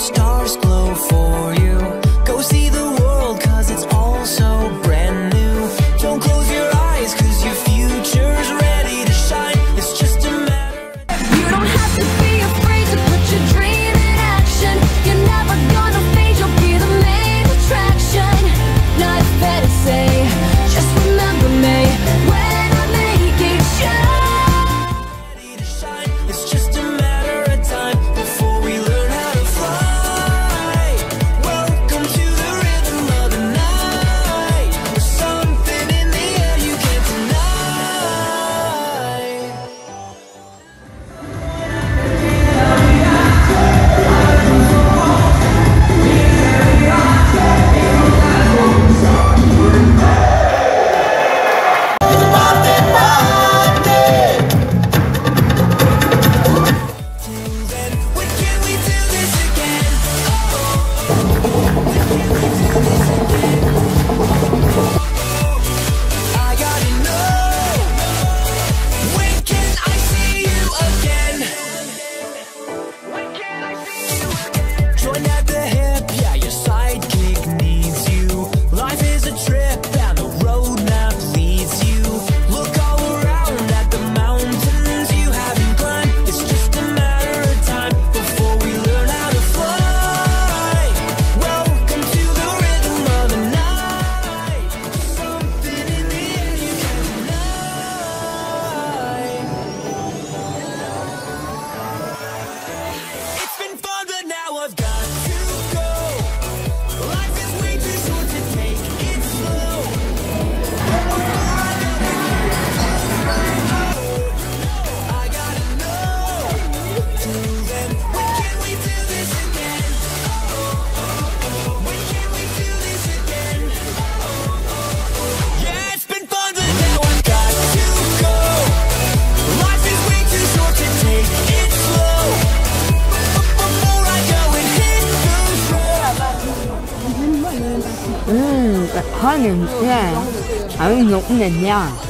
stars glow. 还能吃还有牛奶呢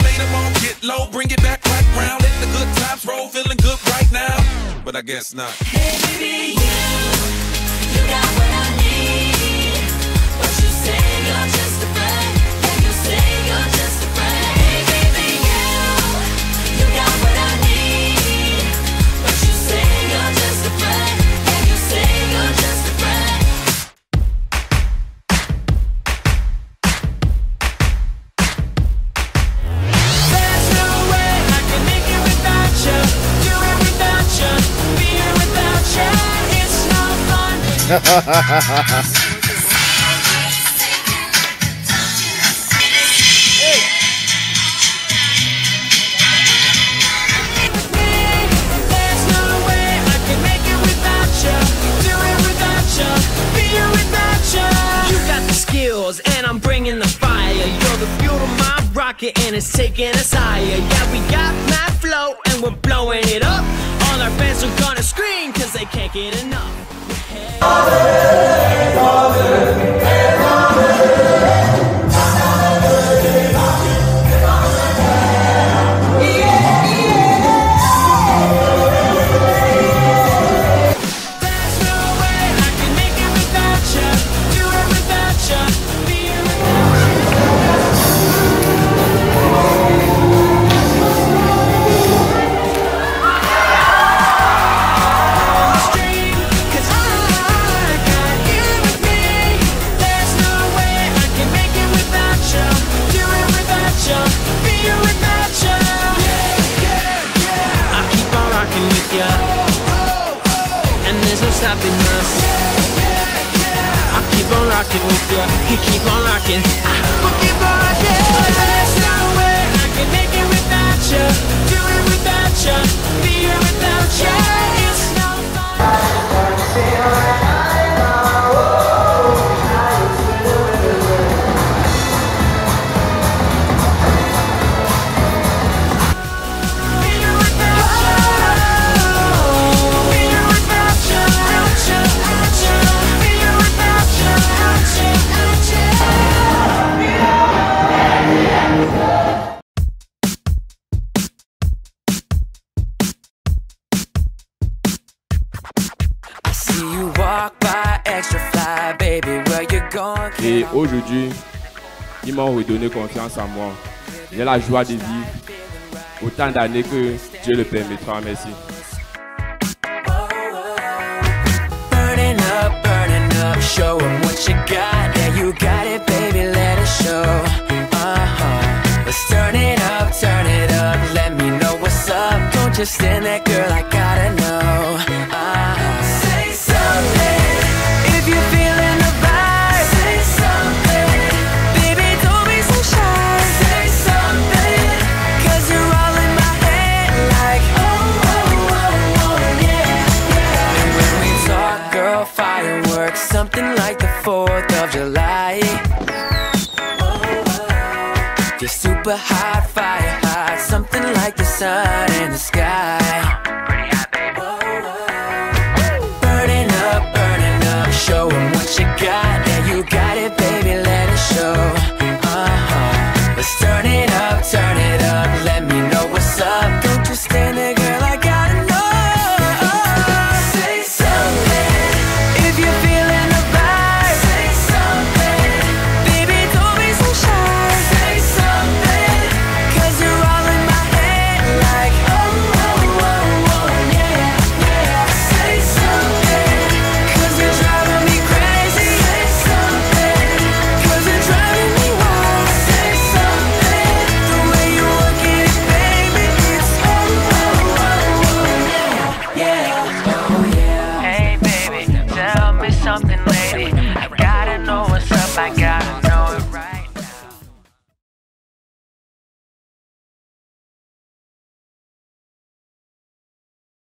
them on get low, bring it back right round. Let the good times roll, feeling good right now. But I guess not. Hey, baby, you, you got and it's taking us higher. Yeah, we got flow and we're blowing it up. All our fans are gonna scream cause they can't get enough. Father, Amen, Father. happiness. I keep on rocking with you, you keep on rocking, I keep on rocking. Et aujourd'hui, ils m'ont redonné confiance en moi. J'ai la joie de vivre autant d'années que Dieu le permettra. Merci. me know what's up. Don't just stand there, girl, I gotta know. like something like the 4th of July. You're super hot, fire hot, something like the sun in the sky.